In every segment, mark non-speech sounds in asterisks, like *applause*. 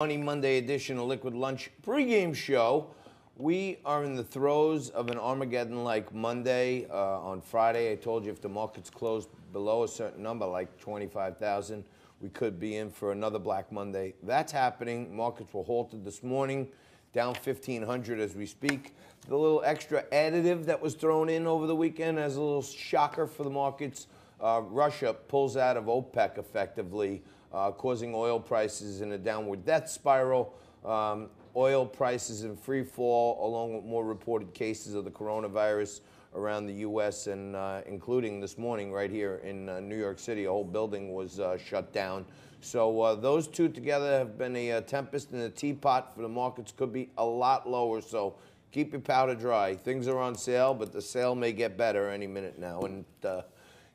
Money Monday edition of Liquid Lunch pregame show. We are in the throes of an Armageddon like Monday. Uh, on Friday, I told you if the markets close below a certain number, like 25,000, we could be in for another Black Monday. That's happening. Markets were halted this morning, down 1,500 as we speak. The little extra additive that was thrown in over the weekend as a little shocker for the markets. Uh, Russia pulls out of OPEC effectively uh, causing oil prices in a downward death spiral. Um, oil prices in free fall, along with more reported cases of the coronavirus around the U.S. and uh, including this morning right here in uh, New York City, a whole building was uh, shut down. So uh, those two together have been a, uh, tempest in a teapot for the markets. Could be a lot lower. So keep your powder dry. Things are on sale, but the sale may get better any minute now. And uh,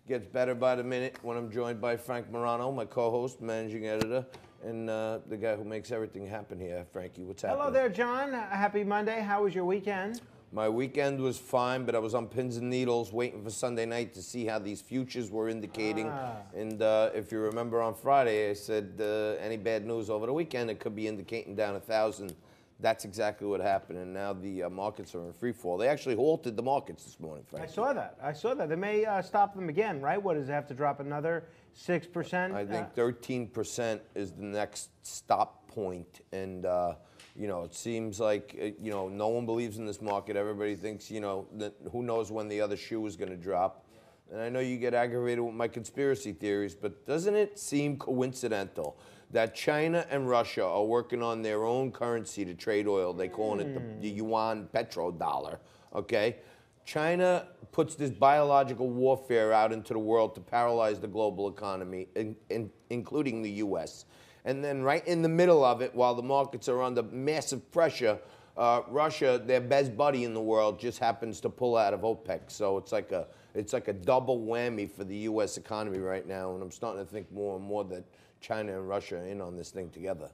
gets better by the minute when I'm joined by Frank Morano, my co-host, managing editor, and uh, the guy who makes everything happen here. Frankie, what's happening? Hello there, John. Happy Monday. How was your weekend? My weekend was fine, but I was on pins and needles waiting for Sunday night to see how these futures were indicating. Ah. And uh, if you remember on Friday, I said uh, any bad news over the weekend, it could be indicating down a thousand that's exactly what happened, and now the uh, markets are in free fall. They actually halted the markets this morning, Frank. I saw that. I saw that. They may uh, stop them again, right? What does it have to drop another six percent? I think uh, thirteen percent is the next stop point, and uh, you know it seems like uh, you know no one believes in this market. Everybody thinks you know that who knows when the other shoe is going to drop. And I know you get aggravated with my conspiracy theories, but doesn't it seem coincidental? That China and Russia are working on their own currency to trade oil. They call it the, the yuan petrodollar. Okay, China puts this biological warfare out into the world to paralyze the global economy, in, in, including the U.S. And then right in the middle of it, while the markets are under massive pressure, uh, Russia, their best buddy in the world, just happens to pull out of OPEC. So it's like a it's like a double whammy for the U.S. economy right now. And I'm starting to think more and more that China and Russia in on this thing together.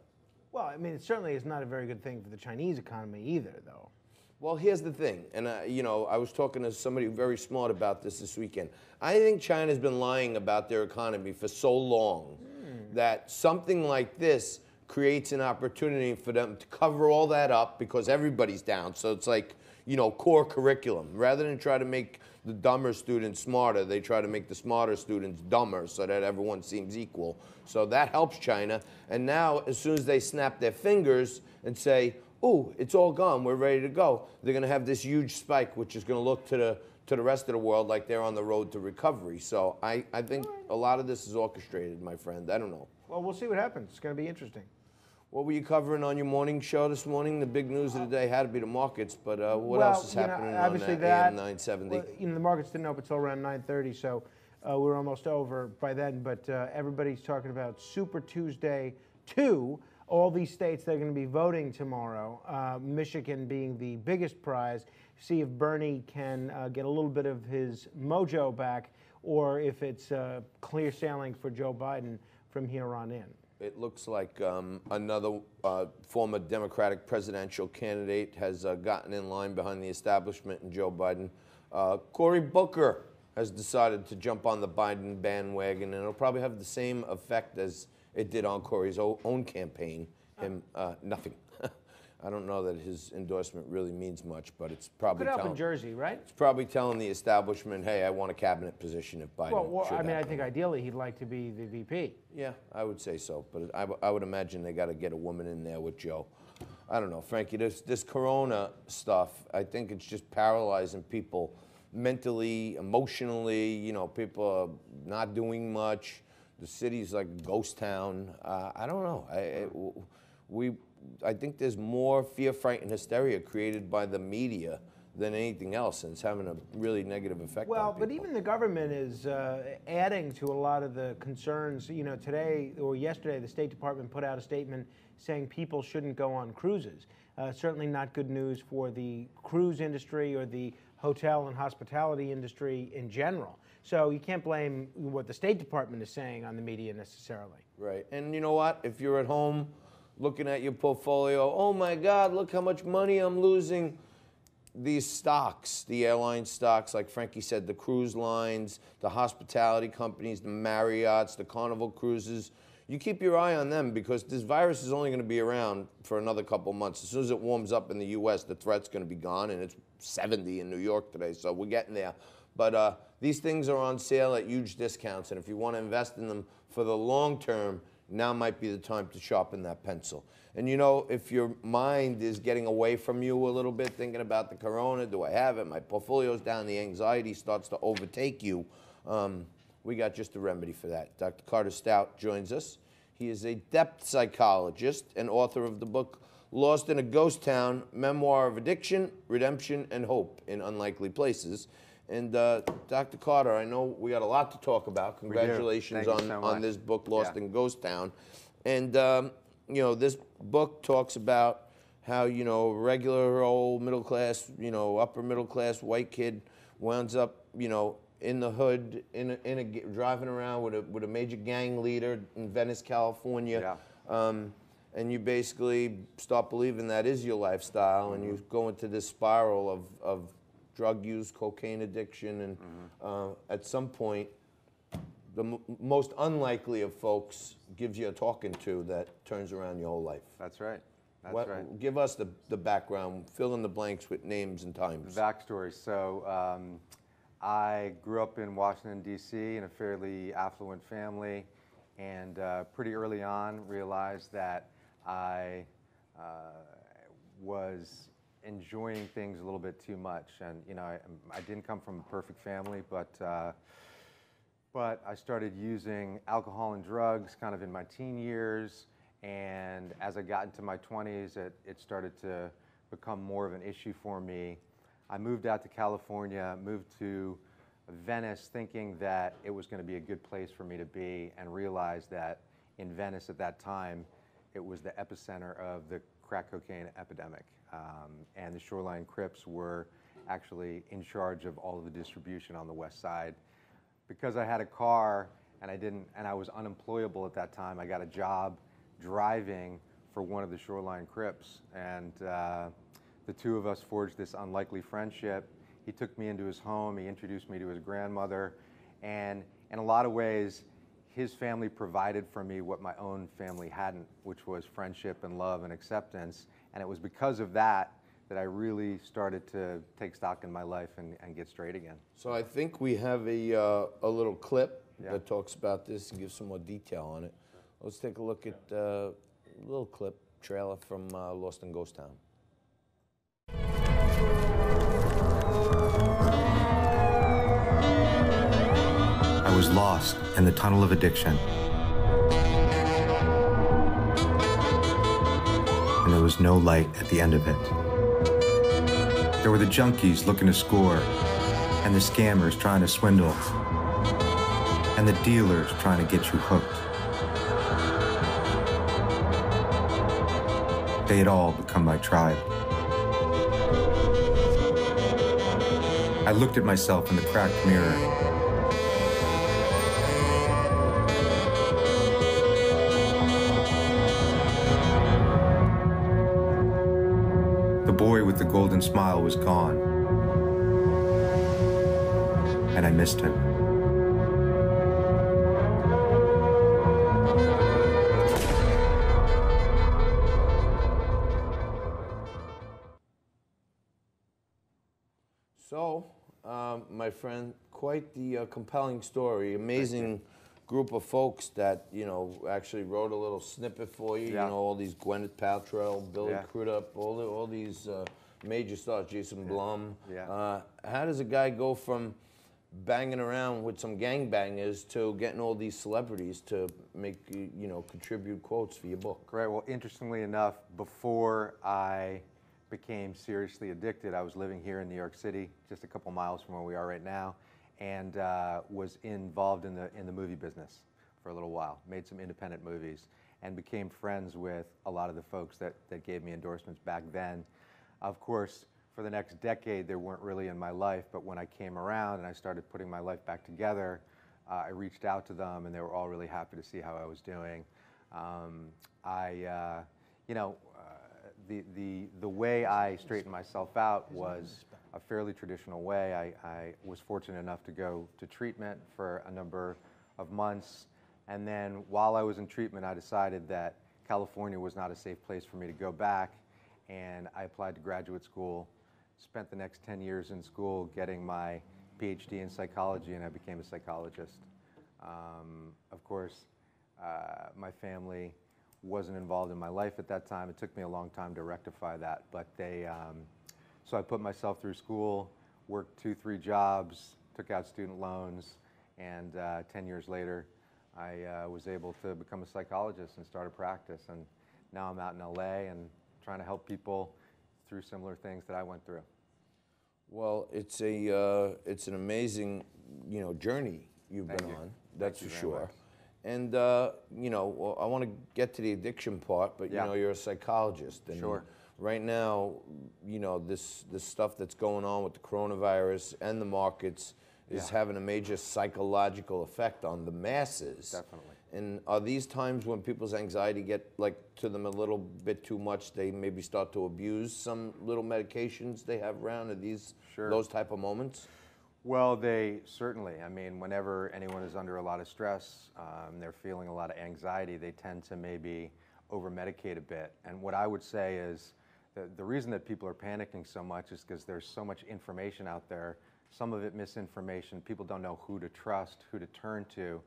Well, I mean, it certainly is not a very good thing for the Chinese economy either, though. Well, here's the thing, and uh, you know, I was talking to somebody very smart about this this weekend. I think China's been lying about their economy for so long mm. that something like this creates an opportunity for them to cover all that up because everybody's down. So it's like, you know, core curriculum. Rather than try to make the dumber students smarter, they try to make the smarter students dumber so that everyone seems equal. So that helps China. And now, as soon as they snap their fingers and say, oh, it's all gone, we're ready to go, they're going to have this huge spike, which is going to look to the to the rest of the world like they're on the road to recovery. So I, I think a lot of this is orchestrated, my friend. I don't know. Well, we'll see what happens. It's going to be interesting. What were you covering on your morning show this morning? The big news of the day had to be the markets, but uh, what well, else is happening know, obviously on that, AM 970? Well, you know, the markets didn't open until around 9:30, so uh, we're almost over by then. But uh, everybody's talking about Super Tuesday 2. All these states that are going to be voting tomorrow, uh, Michigan being the biggest prize. See if Bernie can uh, get a little bit of his mojo back, or if it's uh, clear sailing for Joe Biden from here on in. It looks like um, another uh, former Democratic presidential candidate has uh, gotten in line behind the establishment and Joe Biden. Uh, Cory Booker has decided to jump on the Biden bandwagon, and it'll probably have the same effect as it did on Cory's own campaign. Him, uh, nothing. *laughs* I don't know that his endorsement really means much, but it's probably Put up in Jersey, right? It's probably telling the establishment, "Hey, I want a cabinet position if Biden." Well, well I mean, happen. I think ideally he'd like to be the VP. Yeah, I would say so, but I, I would imagine they got to get a woman in there with Joe. I don't know, Frankie. This this Corona stuff, I think it's just paralyzing people mentally, emotionally. You know, people are not doing much. The city's like a ghost town. Uh, I don't know. I, I, we I think there's more fear, fright, and hysteria created by the media than anything else, and it's having a really negative effect. Well, but even the government is uh, adding to a lot of the concerns. You know, today or yesterday, the State Department put out a statement saying people shouldn't go on cruises. Uh, certainly not good news for the cruise industry or the hotel and hospitality industry in general. So you can't blame what the State Department is saying on the media necessarily. Right, and you know what? If you're at home looking at your portfolio, oh my God, look how much money I'm losing. These stocks, the airline stocks, like Frankie said, the cruise lines, the hospitality companies, the Marriotts, the Carnival Cruises, you keep your eye on them because this virus is only going to be around for another couple months. As soon as it warms up in the U.S., the threat's going to be gone, and it's 70 in New York today, so we're getting there. But uh, these things are on sale at huge discounts, and if you want to invest in them for the long term, now might be the time to sharpen that pencil. And you know, if your mind is getting away from you a little bit, thinking about the corona, do I have it? My portfolio's down, the anxiety starts to overtake you. Um, we got just a remedy for that. Dr. Carder Stout joins us. He is a depth psychologist and author of the book Lost in a Ghost Town Memoir of Addiction, Redemption, and Hope in Unlikely Places. And uh, Dr. Carder, I know we got a lot to talk about. Congratulations on, so on this book, Lost Yeah. in Ghost Town. And, um, you know, this book talks about how, you know, regular old middle class, you know, upper middle class white kid winds up, you know, in the hood, in a, in a, driving around with a, with a major gang leader in Venice, California. Um, and you basically start believing that is your lifestyle, and you go into this spiral of, of drug use, cocaine addiction, and uh, at some point, the m- most unlikely of folks gives you a talking to that turns around your whole life. That's right. That's What- right. Give us the, the background, fill in the blanks with names and times. Backstory. So um, I grew up in Washington, D.C., in a fairly affluent family, and uh, pretty early on realized that I uh, was enjoying things a little bit too much. And, you know, I, I didn't come from a perfect family, but. Uh, but I started using alcohol and drugs kind of in my teen years. And as I got into my 20s, it, it started to become more of an issue for me. I moved out to California, moved to Venice thinking that it was going to be a good place for me to be, and realized that in Venice at that time, it was the epicenter of the crack cocaine epidemic. Um, and the Shoreline Crips were actually in charge of all of the distribution on the west side because I had a car and I didn't and I was unemployable at that time, I got a job driving for one of the Shoreline Crips, and uh, the two of us forged this unlikely friendship. He took me into his home. He introduced me to his grandmother, and in a lot of ways, his family provided for me what my own family hadn't, which was friendship and love and acceptance. And it was because of that that I really started to take stock in my life and, and get straight again. So I think we have a, uh, a little clip Yeah. that talks about this and gives some more detail on it. Let's take a look at uh, a little clip trailer from uh, Lost in Ghost Town. I was lost in the tunnel of addiction. And there was no light at the end of it. There were the junkies looking to score, and the scammers trying to swindle, and the dealers trying to get you hooked. They had all become my tribe. I looked at myself in the cracked mirror. With smile was gone. And I missed him. So, um, my friend, quite the uh, compelling story. Amazing group of folks that you know actually wrote a little snippet for you. Yeah. You know, all these Gwyneth Paltrow, Billy Yeah. Crudup, all the, all these uh, major stars, Jason Blum. Yeah. Uh, how does a guy go from banging around with some gangbangers to getting all these celebrities to make you know contribute quotes for your book? Right. Well, interestingly enough, before I became seriously addicted, I was living here in New York City, just a couple miles from where we are right now, and uh, was involved in the in the movie business for a little while. Made some independent movies, and became friends with a lot of the folks that that gave me endorsements back then. Of course, for the next decade, they weren't really in my life, but when I came around and I started putting my life back together, uh, I reached out to them, and they were all really happy to see how I was doing. Um, I, uh, you know, uh, the, the, the way I straightened myself out was a fairly traditional way. I, I was fortunate enough to go to treatment for a number of months And then while I was in treatment, I decided that California was not a safe place for me to go back. And I applied to graduate school, spent the next 10 years in school getting my PhD in psychology, and I became a psychologist. Um, of course, uh, my family wasn't involved in my life at that time. It took me a long time to rectify that, but they, um, so I put myself through school, worked two, three jobs, took out student loans, and uh, 10 years later, I uh, was able to become a psychologist and start a practice. And now I'm out in LA and trying to help people through similar things that I went through. Well, it's a uh, it's an amazing you know journey you've Thank been you. on. That's you for sure. much. And uh, you know, well, I want to get to the addiction part, but Yeah. you know, you're a psychologist, and Sure. right now, you know, this this stuff that's going on with the coronavirus and the markets is Yeah. having a major psychological effect on the masses. Definitely. And are these times when people's anxiety get like to them a little bit too much? They maybe start to abuse some little medications they have around. Are these Sure. those type of moments? Well, they certainly. I mean, whenever anyone is under a lot of stress, um, they're feeling a lot of anxiety, they tend to maybe over medicate a bit. And what I would say is the, the reason that people are panicking so much is because there's so much information out there, some of it misinformation. People don't know who to trust, who to turn to.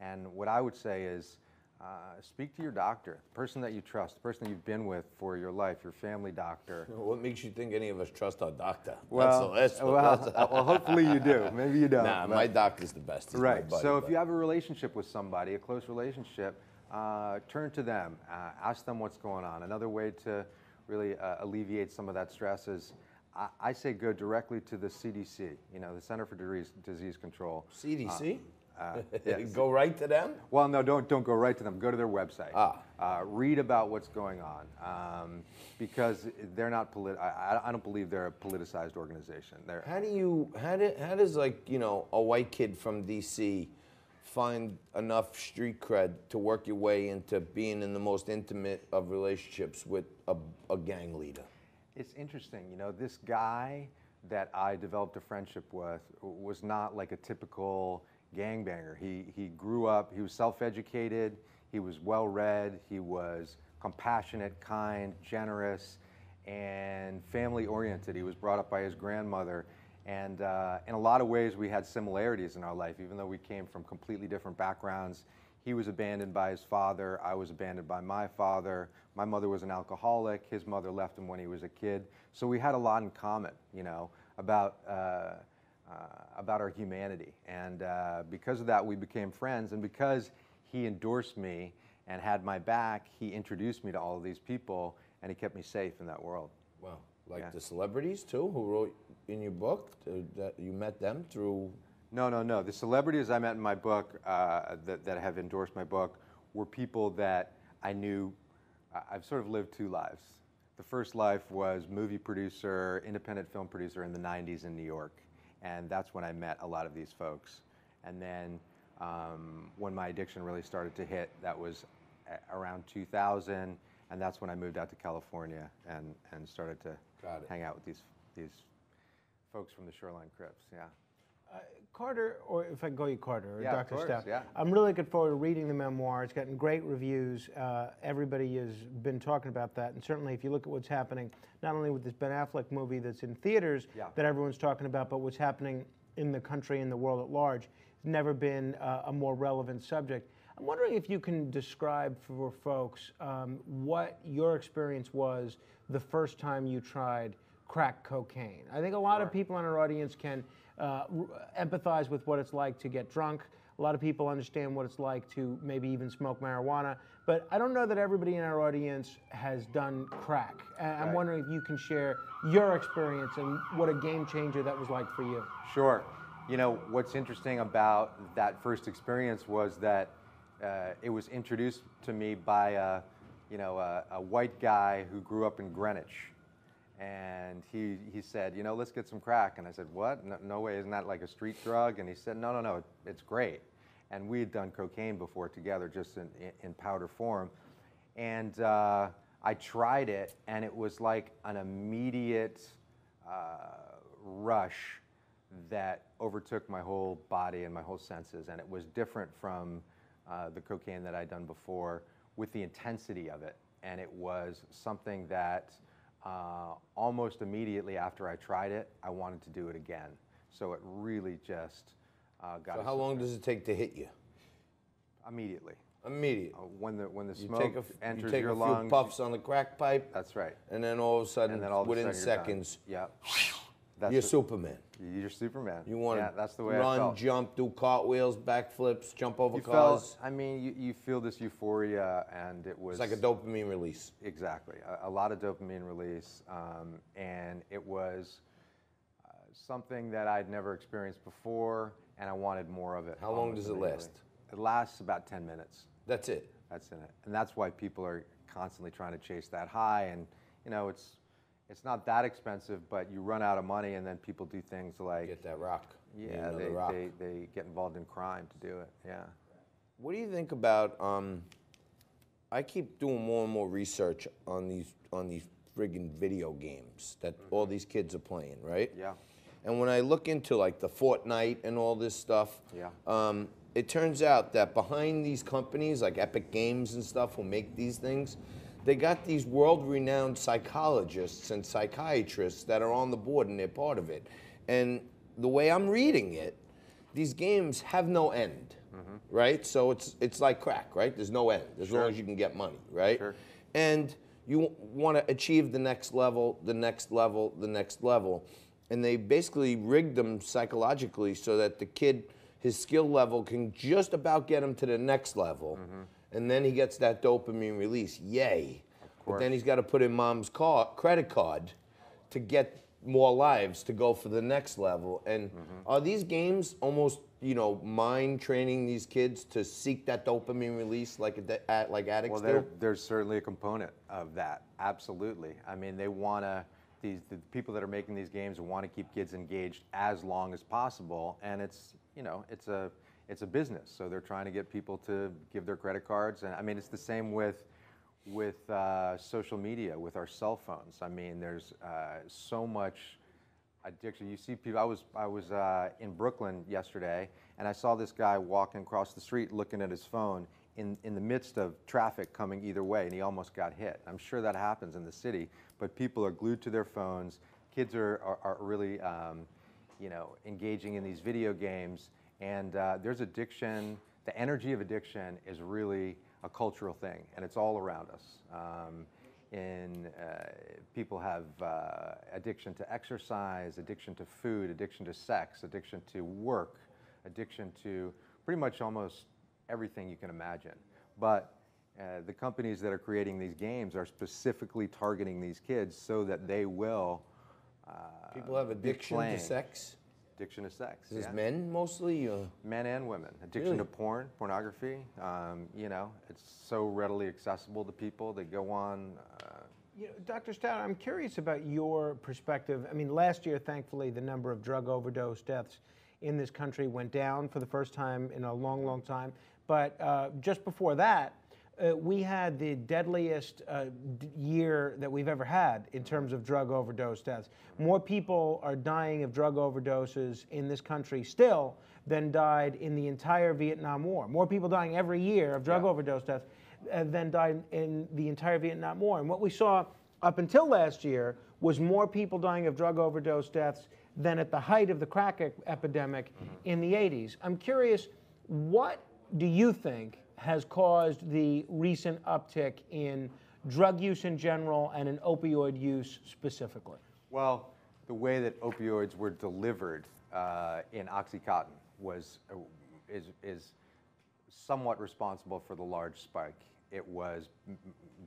And what I would say is uh, speak to your doctor, the person that you trust, the person that you've been with for your life, your family doctor. *laughs* What makes you think any of us trust our doctor? Well, that's the, *laughs* well, well, hopefully you do. Maybe you don't. nah, my doctor's the best. He's Right. buddy, so if but- you have a relationship with somebody, a close relationship, uh, turn to them, uh, ask them what's going on. Another way to really uh, alleviate some of that stress is I, I say go directly to the CDC, you know, the Center for Disease, Disease Control. CDC, Uh, *laughs* yes. go right to them. Well, no, don't don't go right to them. Go to their website. Ah. Uh, read about what's going on um, because they're not polit- I, I- don't believe they're a politicized organization. They're How do you how do, how does like you know a white kid from DC find enough street cred to work your way into being in the most intimate of relationships with a, a gang leader? It's interesting, you know, this guy that I developed a friendship with was not like a typical gangbanger. He, he grew up, he was self educated, he was well read, he was compassionate, kind, generous, and family oriented. He was brought up by his grandmother. And uh, in a lot of ways, we had similarities in our life, even though we came from completely different backgrounds. He was abandoned by his father. I was abandoned by my father. My mother was an alcoholic. His mother left him when he was a kid. So we had a lot in common, you know, about, uh, about our humanity. And uh, because of that, we became friends. And because he endorsed me and had my back, he introduced me to all of these people, and he kept me safe in that world. Wow, like Yeah. the celebrities too, who wrote in your book uh, that you met them through. No, no, no. The celebrities I met in my book uh, that, that have endorsed my book were people that I knew. I've sort of lived two lives. The first life was movie producer, independent film producer in the 90s in New York. And that's when I met a lot of these folks. And then um, when my addiction really started to hit, that was around 2000. And that's when I moved out to California and, and started to hang out with these, these folks from the Shoreline Crips. Yeah. Carder, or if I can call you Carder, or Yeah, Dr. course, Stout. yeah. I'm really looking forward to reading the memoir. It's gotten great reviews. Uh, everybody has been talking about that. And certainly, if you look at what's happening, not only with this Ben Affleck movie that's in theaters Yeah. that everyone's talking about, but what's happening in the country and the world at large, it's never been uh, a more relevant subject. I'm wondering if you can describe for folks um, what your experience was the first time you tried crack cocaine. I think a lot of people in our audience can uh, empathize with what it's like to get drunk. A lot of people understand what it's like to maybe even smoke marijuana. But I don't know that everybody in our audience has done crack. And I'm Right. wondering if you can share your experience and what a game changer that was like for you. Sure. You know, what's interesting about that first experience was that uh, it was introduced to me by a, you know, a, a white guy who grew up in Greenwich. And he, he said, you know, let's get some crack. And I said, what? No, no way, isn't that like a street drug? And he said, no, no, no, it- it's great. And we had done cocaine before together, just in, in, in powder form. And uh, I tried it, and it was like an immediate uh, rush that overtook my whole body and my whole senses. And it was different from uh, the cocaine that I'd done before with the intensity of it. And it was something that uh, almost immediately after I tried it, I wanted to do it again. So it really just uh, got So how long does it take to hit you? immediately. Immediate. Uh, when the when the You smoke take a, f- you take your a few lungs, puffs on the crack pipe, that's right. and then all of a sudden, all of a within sudden you're seconds. That's you're the- Superman. You're Superman. You want yeah, to that's the way run, jump, do cartwheels, backflips, jump over You cars. felt, I mean, you, you feel this euphoria, and it was it's like a dopamine release. exactly a, a lot of dopamine release, um, and it was uh, something that I'd never experienced before, and I wanted more of it. How long does it last? It lasts about 10 minutes. That's it. That's in it, and that's why people are constantly trying to chase that high. And you know, it's it's not that expensive, but you run out of money, and then people do things like Get that rock. Yeah, they, the rock. they they get involved in crime to do it. Yeah. What do you think about? Um, I keep doing more and more research on these on these friggin' video games that all these kids are playing, right? Mm-hmm. Yeah. And when I look into like the Fortnite and all this stuff, Yeah. um, it turns out that behind these companies like Epic Games and stuff who make these things, they got these world-renowned psychologists and psychiatrists that are on the board and they're part of it. And the way I'm reading it, these games have no end, mm-hmm. right? So it's it's like crack, right? There's no end as long as you can get money, right? Sure. And you want to achieve the next level, the next level, the next level. And they basically rigged them psychologically so that the kid, his skill level can just about get him to the next level. Mm-hmm. And then he gets that dopamine release. Yay. But then he's got to put in mom's car, credit card to get more lives to go for the next level. And mm-hmm. are these games almost, you know, mind training these kids to seek that dopamine release like a, at, like addicts Well, do? there, there's certainly a component of that. Absolutely. I mean, they want to. These the people that are making these games want to keep kids engaged as long as possible, and it's you know it's a it's a business. So they're trying to get people to give their credit cards, and I mean it's the same with with uh, social media, with our cell phones. I mean, there's uh, so much addiction. You see people. I was I was uh, in Brooklyn yesterday, and I saw this guy walking across the street looking at his phone in in the midst of traffic coming either way, and he almost got hit. I'm sure that happens in the city, but people are glued to their phones. Kids are are, are really, um, you know, engaging in these video games, and uh, there's addiction. The energy of addiction is really a cultural thing, and it's all around us. Um, in uh, people have uh, addiction to exercise, addiction to food, addiction to sex, addiction to work, addiction to pretty much almost everything you can imagine. But uh, the companies that are creating these games are specifically targeting these kids so that they will. Uh, People have addiction to sex. Addiction to sex. Is this yeah. men mostly? Uh, Men and women. Addiction Really? to porn, pornography. Um, you know, it's so readily accessible to people. They go on. Uh, You know, Dr. Stout, I'm curious about your perspective. I mean, last year, thankfully, the number of drug overdose deaths in this country went down for the first time in a long, long time. But uh, just before that, uh, we had the deadliest uh, d- year that we've ever had in terms of drug overdose deaths. More people are dying of drug overdoses in this country still than died in the entire Vietnam War. More people dying every year of drug Yeah. overdose deaths uh, than died in the entire Vietnam War. And what we saw up until last year was more people dying of drug overdose deaths than at the height of the crack e- epidemic in the 80s. I'm curious, what do you think has caused the recent uptick in drug use in general and in opioid use specifically? Well, the way that opioids were delivered uh, in OxyContin was uh, is, is somewhat responsible for the large spike. It was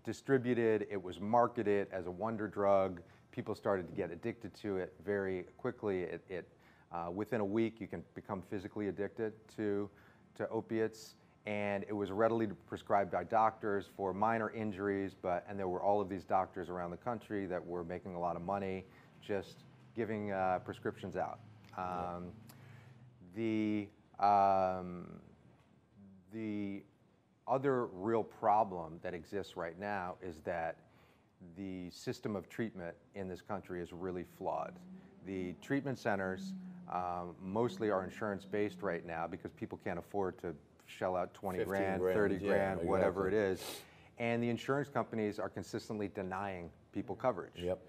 distributed, it was marketed as a wonder drug. People started to get addicted to it very quickly. It, it uh, within a week, you can become physically addicted to to opiates, and it was readily prescribed by doctors for minor injuries. But and there were all of these doctors around the country that were making a lot of money just giving uh, prescriptions out. Um, The um, the other real problem that exists right now is that the system of treatment in this country is really flawed. The treatment centers um, mostly are insurance based right now because people can't afford to shell out 20 grand, grand, 30 yeah, grand, whatever it is. And the insurance companies are consistently denying people coverage. Yep.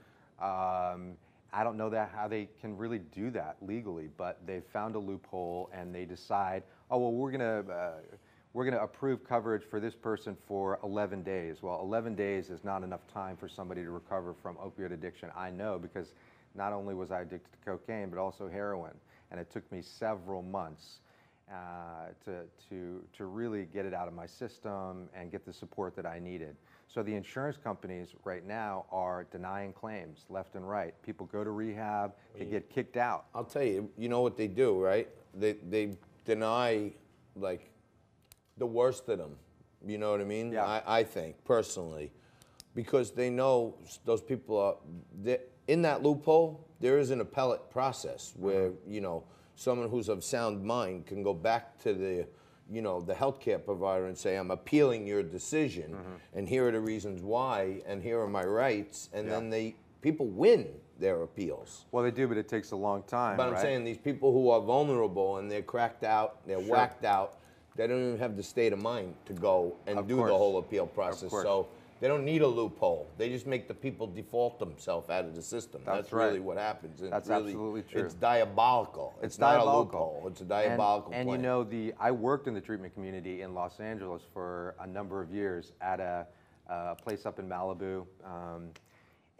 Um, I don't know that how they can really do that legally, but they've found a loophole and they decide, oh well, we're gonna uh, we're gonna approve coverage for this person for 11 days. Well, 11 days is not enough time for somebody to recover from opioid addiction. I know because not only was I addicted to cocaine, but also heroin, and it took me several months uh, to, to, to really get it out of my system and get the support that I needed. So the insurance companies right now are denying claims left and right. People go to rehab, they get kicked out. I'll tell you, you know what they do, right? They, they deny, like, the worst of them. You know what I mean? Yeah. I, I think, personally. Because they know those people are, in that loophole, there is an appellate process where, you know, someone who's of sound mind can go back to the, you know, the healthcare provider and say, I'm appealing your decision, mm-hmm. and here are the reasons why, and here are my rights, and Yeah. then they, people win their appeals. Well, they do, but it takes a long time. But I'm saying these people who are vulnerable and they're cracked out, they're Sure. whacked out, they don't even have the state of mind to go and Of do course. the whole appeal process. So they don't need a loophole. They just make the people default themselves out of the system. That's That's, really what happens. And That's really- absolutely true. It's diabolical. It's, not diabolical. a loophole. It's a And- diabolical And, you plan. know, the I worked in the treatment community in Los Angeles for a number of years at a, a place up in Malibu, um,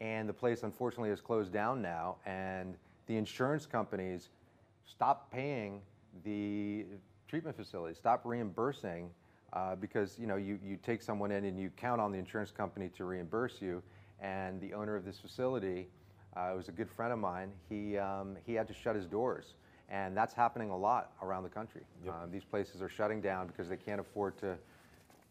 and the place unfortunately has closed down now. And the insurance companies stopped paying the treatment facilities, stopped reimbursing. Uh, because you know you, you take someone in and you count on the insurance company to reimburse you, and the owner of this facility, uh, was a good friend of mine. He um, he had to shut his doors, and that's happening a lot around the country. Um, these places are shutting down because they can't afford to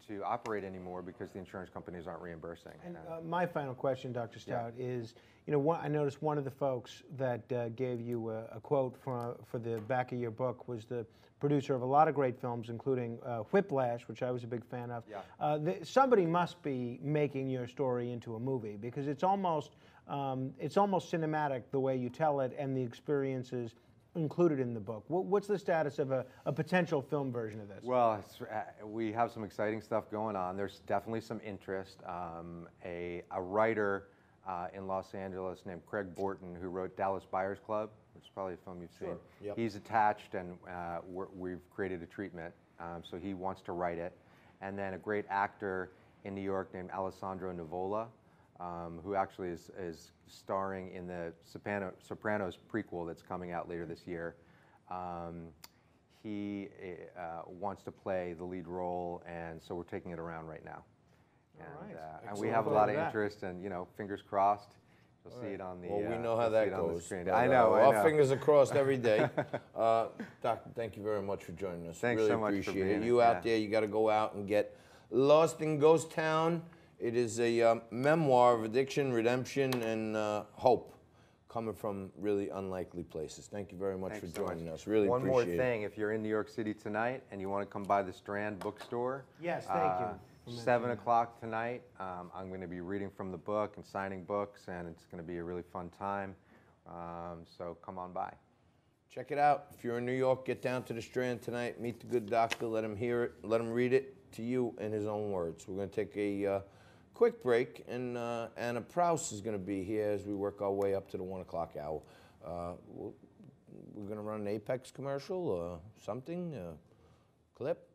to operate anymore because the insurance companies aren't reimbursing. And Uh, my final question, Dr. Stout, is, you know, one, I noticed one of the folks that uh, gave you a, a quote for, for the back of your book was the producer of a lot of great films, including uh, Whiplash, which I was a big fan of. Yeah. Uh, the, somebody must be making your story into a movie because it's almost, um, it's almost cinematic the way you tell it and the experiences included in the book. What, what's the status of a, a potential film version of this? Well, it's, uh, we have some exciting stuff going on. There's definitely some interest. Um, a, a writer uh, in Los Angeles named Craig Borten, who wrote Dallas Buyers Club, which is probably a film you've seen. Yep. He's attached, and uh, we're, we've created a treatment, um, so he wants to write it. And then a great actor in New York named Alessandro Nivola, um, who actually is, is starring in the Soprano, Sopranos prequel that's coming out later this year. Um, he uh, wants to play the lead role, and so we're taking it around right now. And, right. uh, and we have a lot of that. interest, and you know, fingers crossed, you'll see it on the. Well, we uh, know how that it on the goes. screen. but, I uh, know. I Our know. fingers are crossed every day. *laughs* uh, Doctor, thank you very much for joining us. Thanks really so much for appreciate being it. here. You out Yeah. there, you got to go out and get Lost in Ghost Town. It is a um, memoir of addiction, redemption, and uh, hope coming from really unlikely places. Thank you very much Thanks for so much. joining us. Really One more appreciate it. thing, if you're in New York City tonight and you want to come by the Strand Bookstore. Yes, thank you uh, for Seven o'clock tonight. Um, I'm going to be reading from the book and signing books, and it's going to be a really fun time. Um, so come on by. Check it out. If you're in New York, get down to the Strand tonight. Meet the good doctor. Let him hear it. Let him read it to you in his own words. We're going to take a uh, quick break, and uh, Anna Prouse is going to be here as we work our way up to the one o'clock hour. Uh, we're going to run an Apex commercial or something, uh, clip.